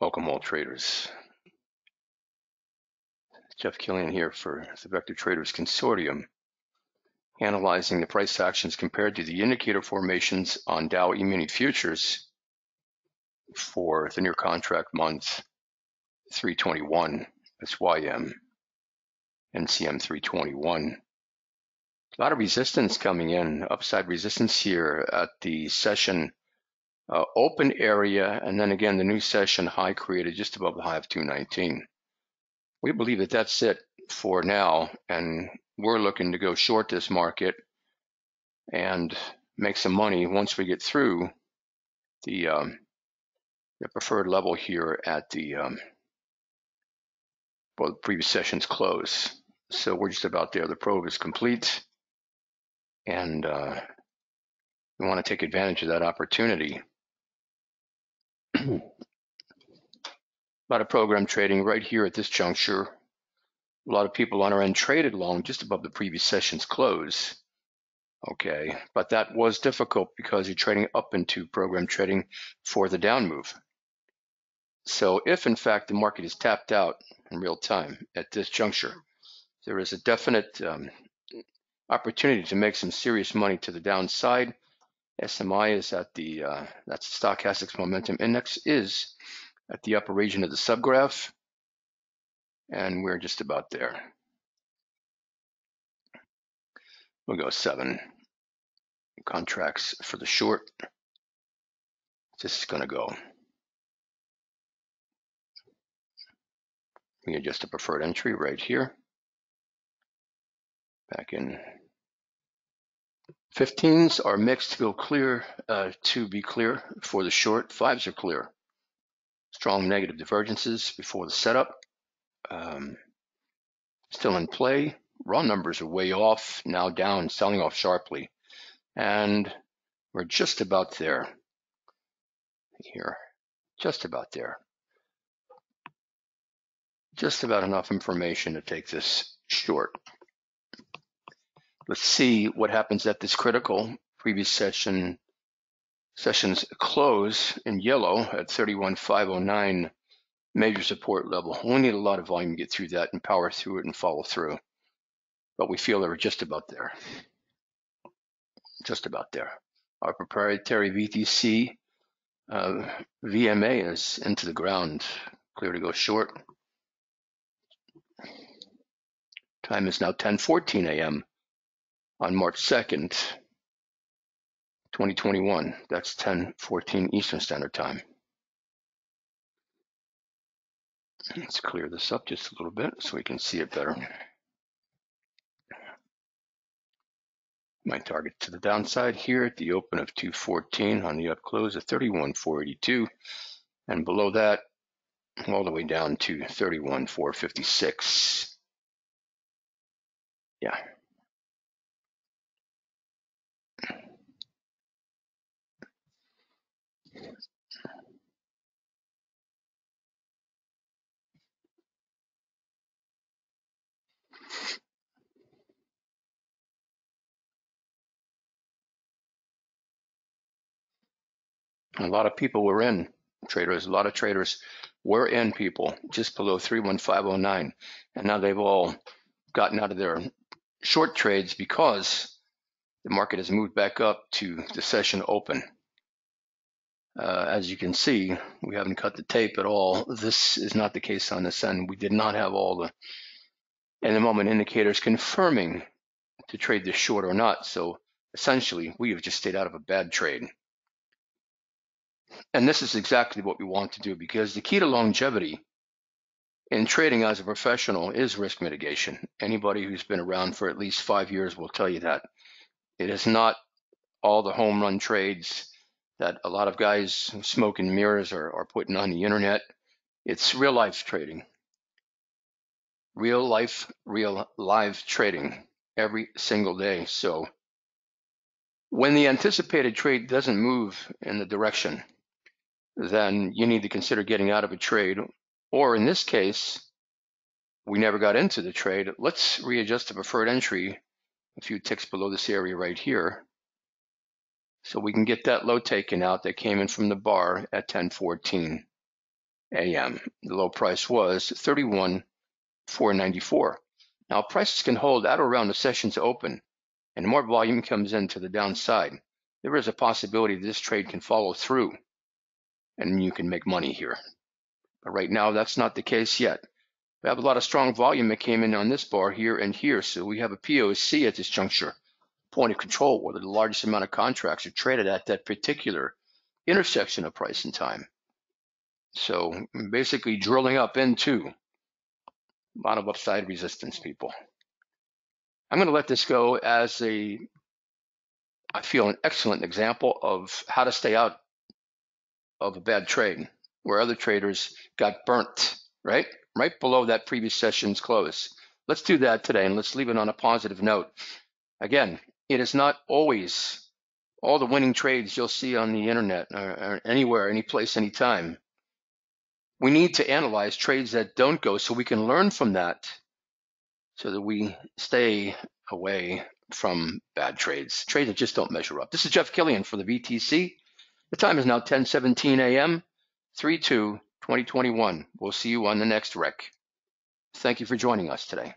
Welcome all traders. Jeff Killian here for the Vector Traders Consortium, analyzing the price actions compared to the indicator formations on Dow E-mini futures for the near contract month 321, that's SYM, NCM 321. A lot of resistance coming in, upside resistance here at the session uh, open area, and then again, the new session high created just above the high of 219. We believe that that's it for now, and we're looking to go short this market and make some money once we get through the, um, the preferred level here at the um, well, previous session's close. So we're just about there. The probe is complete, and uh, we want to take advantage of that opportunity. A lot of program trading right here at this juncture. A lot of people on our end traded long just above the previous session's close. Okay, but that was difficult because you're trading up into program trading for the down move. So if in fact the market is tapped out in real time at this juncture, there is a definite um, opportunity to make some serious money to the downside SMI is at the, uh, that's the Stochastics Momentum Index is at the upper region of the subgraph, and we're just about there. We'll go seven contracts for the short. This is going to go. We adjust the preferred entry right here. Back in 15s are mixed to go clear, uh, to be clear for the short. Fives are clear. Strong negative divergences before the setup. Um, still in play. Raw numbers are way off, now down, selling off sharply. And we're just about there here. Just about there. Just about enough information to take this short. Let's see what happens at this critical previous session sessions close in yellow at 31509 major support level. We need a lot of volume to get through that and power through it and follow through. But we feel that we're just about there. Just about there. Our proprietary VTC uh, VMA is into the ground, clear to go short. Time is now 10:14 a.m on March 2nd, 2021. That's 10:14 Eastern Standard Time. Let's clear this up just a little bit so we can see it better. My target to the downside here at the open of 214 on the up close of 31,482 and below that all the way down to 31,456. Yeah. A lot of people were in traders. A lot of traders were in people just below 31509. And now they've all gotten out of their short trades because the market has moved back up to the session open. Uh, as you can see, we haven't cut the tape at all. This is not the case on the sun. We did not have all the in the moment indicators confirming to trade this short or not. So essentially, we have just stayed out of a bad trade. And this is exactly what we want to do because the key to longevity in trading as a professional is risk mitigation. Anybody who's been around for at least five years will tell you that. It is not all the home run trades that a lot of guys smoking mirrors are, are putting on the internet. It's real life trading. Real life, real live trading every single day. So when the anticipated trade doesn't move in the direction, then you need to consider getting out of a trade. Or in this case, we never got into the trade. Let's readjust the preferred entry a few ticks below this area right here. So we can get that low taken out that came in from the bar at 1014. a.m. The low price was 31,494. Now prices can hold at or around the session's open, and more volume comes in to the downside. There is a possibility this trade can follow through, and you can make money here. But right now, that's not the case yet. We have a lot of strong volume that came in on this bar here and here, so we have a POC at this juncture, point of control, where the largest amount of contracts are traded at that particular intersection of price and time. So basically drilling up into a lot of upside resistance, people. I'm going to let this go as a, I feel, an excellent example of how to stay out of a bad trade where other traders got burnt, right? Right below that previous session's close. Let's do that today and let's leave it on a positive note. Again, it is not always all the winning trades you'll see on the internet or, or anywhere, any place, anytime we need to analyze trades that don't go so we can learn from that so that we stay away from bad trades, trades that just don't measure up. This is Jeff Killian for the VTC. The time is now 10:17 a.m. 3 2 2021. We'll see you on the next rec. Thank you for joining us today.